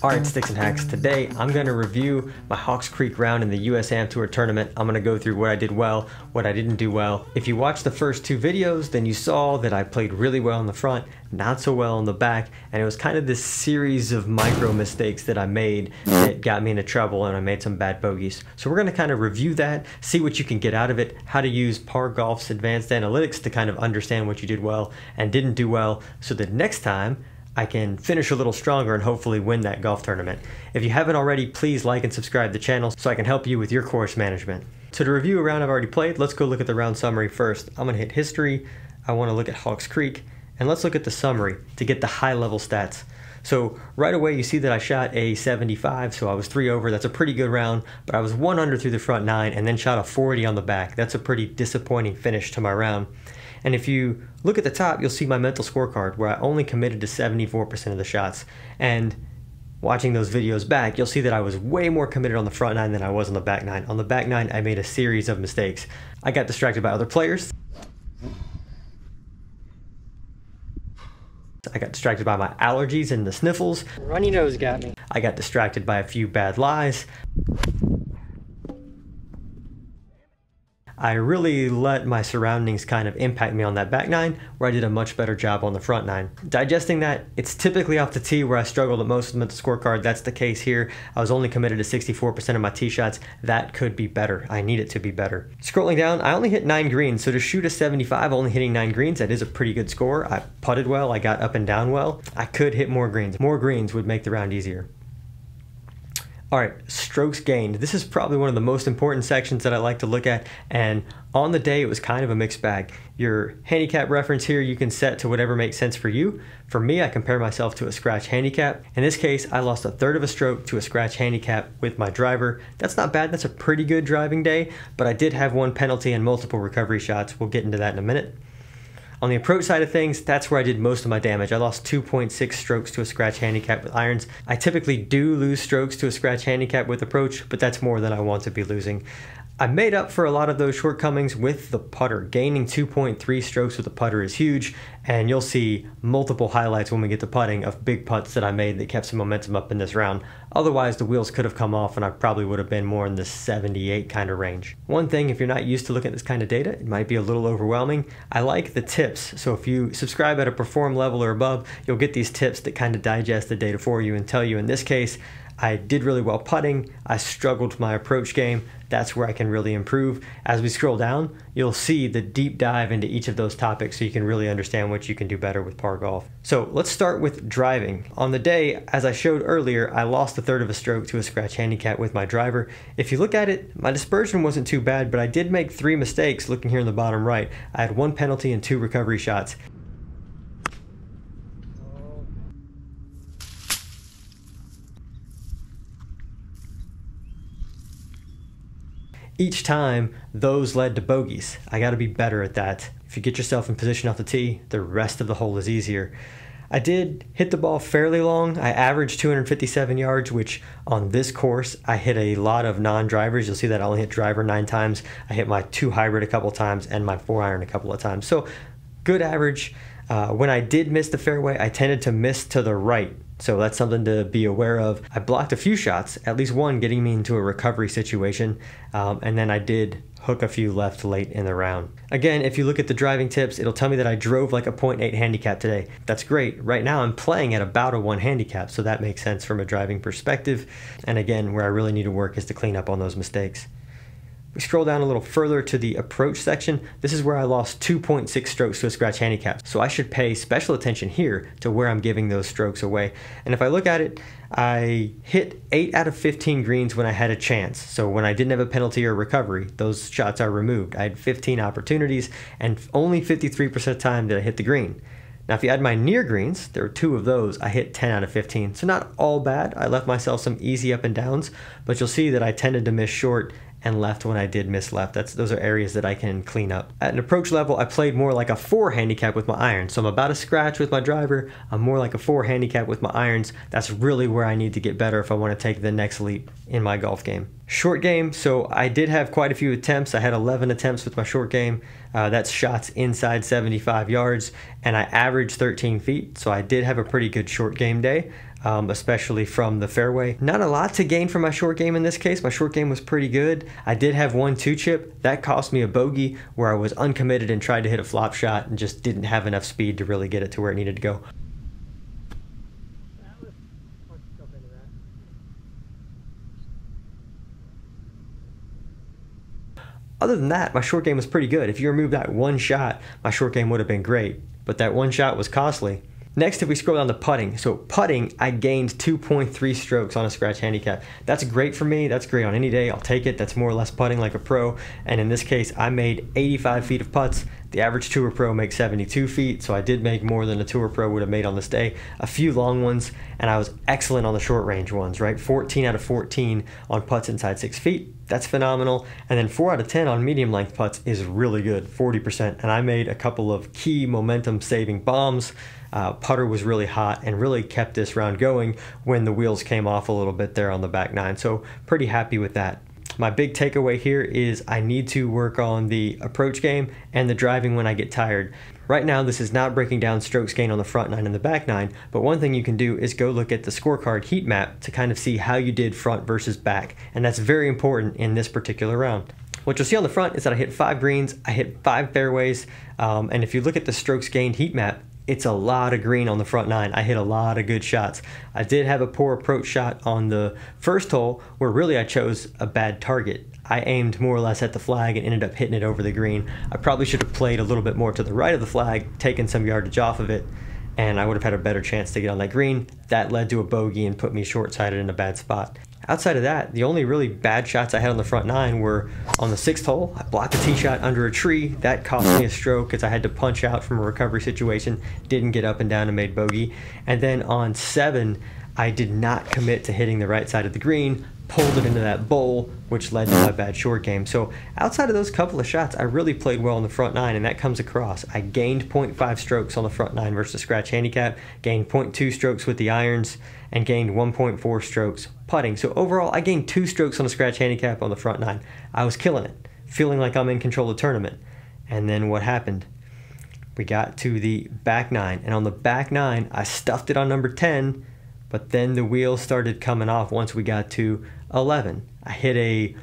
Alright, Sticks and Hacks, today I'm going to review my Hawks Creek round in the US Am Tour tournament. I'm going to go through what I did well, what I didn't do well. If you watched the first two videos, then you saw that I played really well in the front, not so well in the back, and it was kind of this series of micro mistakes that I made that got me into trouble and I made some bad bogeys. So we're going to kind of review that, see what you can get out of it, how to use Par Golf's advanced analytics to kind of understand what you did well and didn't do well, so that next time I can finish a little stronger and hopefully win that golf tournament. If you haven't already, please like and subscribe the channel so I can help you with your course management. So to review a round I've already played, let's go look at the round summary first. I'm gonna hit history, I wanna look at Hawks Creek, and let's look at the summary to get the high level stats. So right away you see that I shot a 75, so I was three over, that's a pretty good round, but I was one under through the front nine and then shot a 40 on the back. That's a pretty disappointing finish to my round. And if you look at the top, you'll see my mental scorecard where I only committed to 74% of the shots. And watching those videos back, you'll see that I was way more committed on the front nine than I was on the back nine. On the back nine, I made a series of mistakes. I got distracted by other players. I got distracted by my allergies and the sniffles. Runny nose got me. I got distracted by a few bad lies. I really let my surroundings kind of impact me on that back nine, where I did a much better job on the front nine. Digesting that, it's typically off the tee where I struggled at most with the scorecard. That's the case here. I was only committed to 64% of my tee shots. That could be better. I need it to be better. Scrolling down, I only hit nine greens, so to shoot a 75, only hitting nine greens, that is a pretty good score. I putted well, I got up and down well. I could hit more greens. More greens would make the round easier. All right, strokes gained. This is probably one of the most important sections that I like to look at. And on the day, it was kind of a mixed bag. Your handicap reference here, you can set to whatever makes sense for you. For me, I compare myself to a scratch handicap. In this case, I lost a third of a stroke to a scratch handicap with my driver. That's not bad. That's a pretty good driving day, but I did have one penalty and multiple recovery shots. We'll get into that in a minute. On the approach side of things, that's where I did most of my damage. I lost 2.6 strokes to a scratch handicap with irons. I typically do lose strokes to a scratch handicap with approach, but that's more than I want to be losing. I made up for a lot of those shortcomings with the putter. Gaining 2.3 strokes with the putter is huge, and you'll see multiple highlights when we get to putting of big putts that I made that kept some momentum up in this round. Otherwise, the wheels could have come off and I probably would have been more in the 78 kind of range. One thing, if you're not used to looking at this kind of data, it might be a little overwhelming. I like the tips. So if you subscribe at a perform level or above, you'll get these tips that kind of digest the data for you and tell you in this case, I did really well putting. I struggled with my approach game. That's where I can really improve. As we scroll down, you'll see the deep dive into each of those topics so you can really understand what you can do better with par golf. So let's start with driving. On the day, as I showed earlier, I lost a third of a stroke to a scratch handicap with my driver. If you look at it, my dispersion wasn't too bad, but I did make three mistakes looking here in the bottom right. I had one penalty and two recovery shots. Each time those led to bogeys. I got to be better at that. If you get yourself in position off the tee, the rest of the hole is easier. I did hit the ball fairly long. I averaged 257 yards, which on this course, I hit a lot of non drivers. You'll see that I only hit driver nine times. I hit my two hybrid a couple times and my four iron a couple of times. So, good average. Uh, when I did miss the fairway, I tended to miss to the right so that's something to be aware of. I blocked a few shots, at least one getting me into a recovery situation, um, and then I did hook a few left late in the round. Again, if you look at the driving tips, it'll tell me that I drove like a 0.8 handicap today. That's great. Right now I'm playing at about a 1 handicap, so that makes sense from a driving perspective. And again, where I really need to work is to clean up on those mistakes. Scroll down a little further to the approach section. This is where I lost 2.6 strokes to a scratch handicap. So I should pay special attention here to where I'm giving those strokes away. And if I look at it, I hit 8 out of 15 greens when I had a chance. So when I didn't have a penalty or recovery, those shots are removed. I had 15 opportunities and only 53% of the time did I hit the green. Now, if you add my near greens, there were two of those, I hit 10 out of 15. So not all bad. I left myself some easy up and downs, but you'll see that I tended to miss short and left when I did miss left. That's those are areas that I can clean up. At an approach level, I played more like a four handicap with my irons. So I'm about a scratch with my driver. I'm more like a four handicap with my irons. That's really where I need to get better if I want to take the next leap in my golf game. Short game, so I did have quite a few attempts. I had 11 attempts with my short game. Uh, that's shots inside 75 yards, and I averaged 13 feet, so I did have a pretty good short game day. Um, especially from the fairway. Not a lot to gain from my short game in this case. My short game was pretty good. I did have one two chip. That cost me a bogey where I was uncommitted and tried to hit a flop shot and just didn't have enough speed to really get it to where it needed to go. Other than that, my short game was pretty good. If you remove that one shot, my short game would have been great. But that one shot was costly. Next, if we scroll down to putting, so putting, I gained 2.3 strokes on a scratch handicap. That's great for me. That's great on any day. I'll take it. That's more or less putting like a pro. And in this case, I made 85 feet of putts. The average tour pro makes 72 feet, so I did make more than a tour pro would have made on this day. A few long ones, and I was excellent on the short range ones, right? 14 out of 14 on putts inside six feet. That's phenomenal. And then 4 out of 10 on medium length putts is really good, 40%. And I made a couple of key momentum saving bombs. Uh, putter was really hot and really kept this round going when the wheels came off a little bit there on the back nine. So pretty happy with that. My big takeaway here is I need to work on the approach game and the driving when I get tired. Right now, this is not breaking down strokes gained on the front nine and the back nine, but one thing you can do is go look at the scorecard heat map to kind of see how you did front versus back, and that's very important in this particular round. What you'll see on the front is that I hit five greens, I hit five fairways, um, and if you look at the strokes gained heat map, it's a lot of green on the front nine. I hit a lot of good shots. I did have a poor approach shot on the first hole where really I chose a bad target. I aimed more or less at the flag and ended up hitting it over the green. I probably should have played a little bit more to the right of the flag, taken some yardage off of it, and I would have had a better chance to get on that green. That led to a bogey and put me short sided in a bad spot. Outside of that, the only really bad shots I had on the front nine were on the sixth hole. I blocked a tee shot under a tree. That cost me a stroke because I had to punch out from a recovery situation. Didn't get up and down and made bogey. And then on seven, I did not commit to hitting the right side of the green pulled it into that bowl, which led to my bad short game. So outside of those couple of shots, I really played well in the front nine, and that comes across. I gained 0.5 strokes on the front nine versus scratch handicap, gained 0.2 strokes with the irons, and gained 1.4 strokes putting. So overall, I gained two strokes on the scratch handicap on the front nine. I was killing it, feeling like I'm in control of the tournament. And then what happened? We got to the back nine, and on the back nine, I stuffed it on number 10 but then the wheels started coming off once we got to 11. I hit a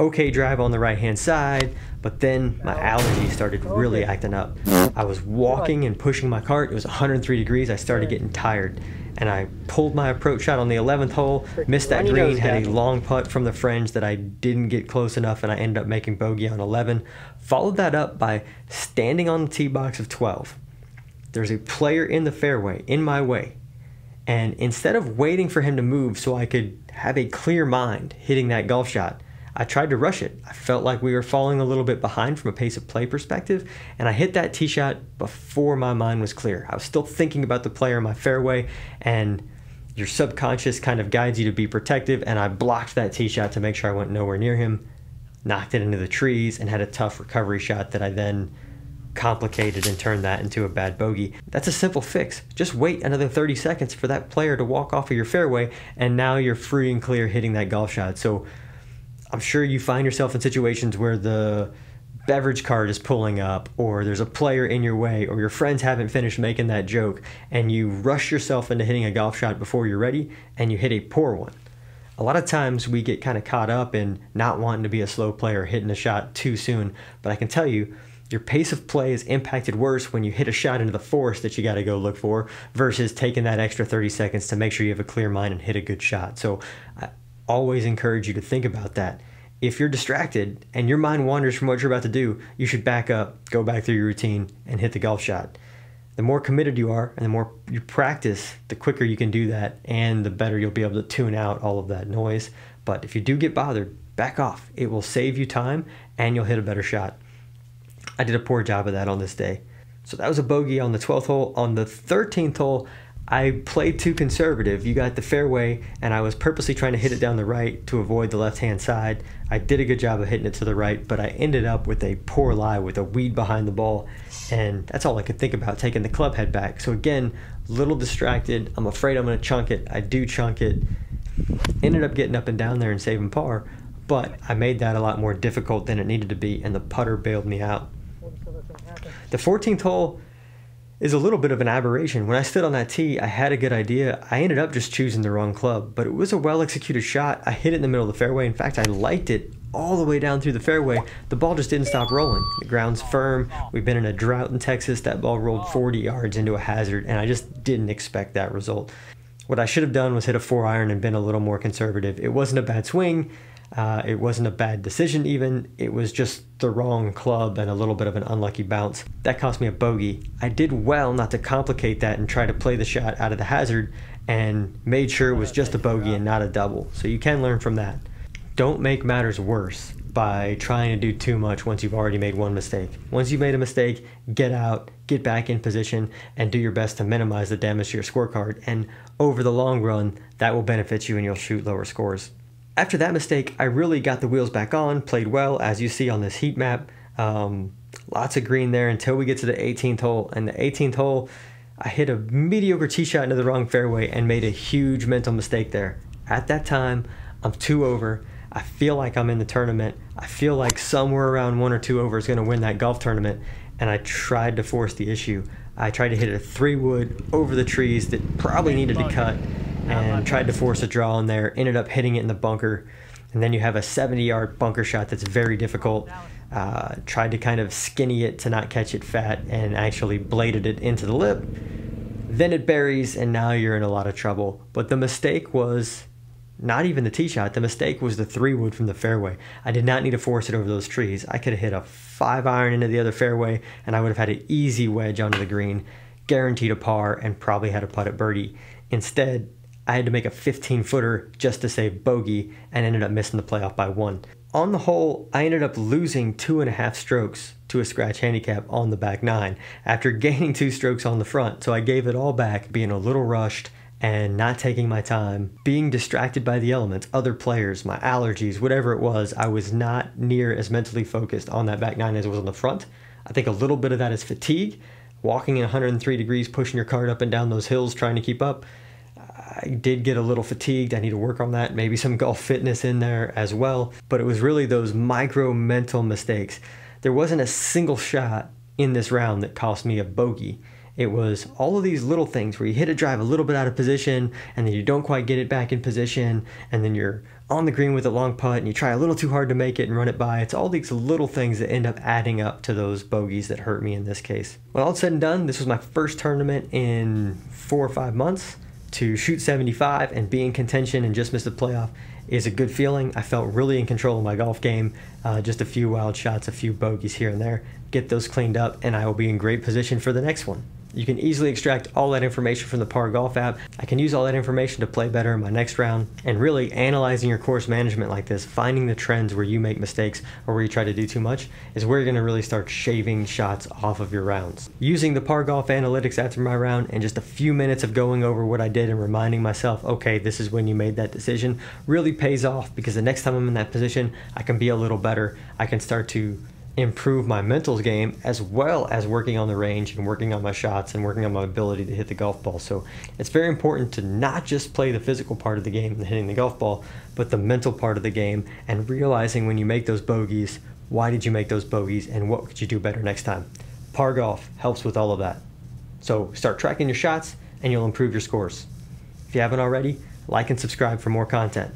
okay drive on the right hand side, but then my allergy started really acting up. I was walking and pushing my cart. It was 103 degrees. I started getting tired. And I pulled my approach shot on the 11th hole, missed that green, had a long putt from the fringe that I didn't get close enough, and I ended up making bogey on 11. Followed that up by standing on the tee box of 12. There's a player in the fairway, in my way. And instead of waiting for him to move so I could have a clear mind hitting that golf shot, I tried to rush it. I felt like we were falling a little bit behind from a pace of play perspective, and I hit that tee shot before my mind was clear. I was still thinking about the player in my fairway, and your subconscious kind of guides you to be protective, and I blocked that tee shot to make sure I went nowhere near him, knocked it into the trees, and had a tough recovery shot that I then complicated and turn that into a bad bogey. That's a simple fix. Just wait another 30 seconds for that player to walk off of your fairway, and now you're free and clear hitting that golf shot. So I'm sure you find yourself in situations where the beverage cart is pulling up, or there's a player in your way, or your friends haven't finished making that joke, and you rush yourself into hitting a golf shot before you're ready, and you hit a poor one. A lot of times we get kind of caught up in not wanting to be a slow player, hitting a shot too soon, but I can tell you, your pace of play is impacted worse when you hit a shot into the forest that you got to go look for versus taking that extra 30 seconds to make sure you have a clear mind and hit a good shot. So I always encourage you to think about that. If you're distracted and your mind wanders from what you're about to do, you should back up, go back through your routine, and hit the golf shot. The more committed you are and the more you practice, the quicker you can do that and the better you'll be able to tune out all of that noise. But if you do get bothered, back off. It will save you time and you'll hit a better shot. I did a poor job of that on this day. So that was a bogey on the 12th hole. On the 13th hole, I played too conservative. You got the fairway, and I was purposely trying to hit it down the right to avoid the left hand side. I did a good job of hitting it to the right, but I ended up with a poor lie with a weed behind the ball, and that's all I could think about taking the club head back. So again, little distracted. I'm afraid I'm going to chunk it. I do chunk it. Ended up getting up and down there and saving par, but I made that a lot more difficult than it needed to be, and the putter bailed me out. The 14th hole is a little bit of an aberration. When I stood on that tee, I had a good idea. I ended up just choosing the wrong club, but it was a well executed shot. I hit it in the middle of the fairway. In fact, I liked it all the way down through the fairway. The ball just didn't stop rolling. The ground's firm. We've been in a drought in Texas. That ball rolled 40 yards into a hazard, and I just didn't expect that result. What I should have done was hit a four iron and been a little more conservative. It wasn't a bad swing. Uh, it wasn't a bad decision, even. It was just the wrong club and a little bit of an unlucky bounce. That cost me a bogey. I did well not to complicate that and try to play the shot out of the hazard and made sure it was just a bogey and not a double. So you can learn from that. Don't make matters worse by trying to do too much once you've already made one mistake. Once you've made a mistake, get out, get back in position, and do your best to minimize the damage to your scorecard. And over the long run, that will benefit you and you'll shoot lower scores. After that mistake, I really got the wheels back on, played well, as you see on this heat map. Um, lots of green there until we get to the 18th hole. And the 18th hole, I hit a mediocre tee shot into the wrong fairway and made a huge mental mistake there. At that time, I'm two over. I feel like I'm in the tournament. I feel like somewhere around one or two over is going to win that golf tournament. And I tried to force the issue. I tried to hit a three wood over the trees that probably needed to cut and tried to force a draw in there. Ended up hitting it in the bunker. And then you have a 70 yard bunker shot that's very difficult. Uh, tried to kind of skinny it to not catch it fat and actually bladed it into the lip. Then it buries, and now you're in a lot of trouble. But the mistake was not even the tee shot. The mistake was the three wood from the fairway. I did not need to force it over those trees. I could have hit a five iron into the other fairway, and I would have had an easy wedge onto the green, guaranteed a par, and probably had a putt at birdie. Instead, I had to make a 15 footer just to save bogey and ended up missing the playoff by one. On the whole, I ended up losing two and a half strokes to a scratch handicap on the back nine after gaining two strokes on the front. So I gave it all back, being a little rushed and not taking my time, being distracted by the elements, other players, my allergies, whatever it was, I was not near as mentally focused on that back nine as I was on the front. I think a little bit of that is fatigue, walking in 103 degrees, pushing your cart up and down those hills, trying to keep up. I did get a little fatigued. I need to work on that. Maybe some golf fitness in there as well. But it was really those micro mental mistakes. There wasn't a single shot in this round that cost me a bogey. It was all of these little things where you hit a drive a little bit out of position and then you don't quite get it back in position and then you're on the green with a long putt and you try a little too hard to make it and run it by. It's all these little things that end up adding up to those bogeys that hurt me in this case. When all said and done, this was my first tournament in four or five months. To shoot 75 and be in contention and just miss the playoff is a good feeling. I felt really in control of my golf game. Uh, just a few wild shots, a few bogeys here and there. Get those cleaned up, and I will be in great position for the next one. You can easily extract all that information from the Par Golf app. I can use all that information to play better in my next round. And really, analyzing your course management like this, finding the trends where you make mistakes or where you try to do too much, is where you're going to really start shaving shots off of your rounds. Using the Par Golf analytics after my round and just a few minutes of going over what I did and reminding myself, okay, this is when you made that decision, really pays off because the next time I'm in that position, I can be a little better. I can start to improve my mental game as well as working on the range and working on my shots and working on my ability to hit the golf ball. So it's very important to not just play the physical part of the game and hitting the golf ball, but the mental part of the game and realizing when you make those bogeys, why did you make those bogeys and what could you do better next time? Par golf helps with all of that. So start tracking your shots and you'll improve your scores. If you haven't already, like and subscribe for more content.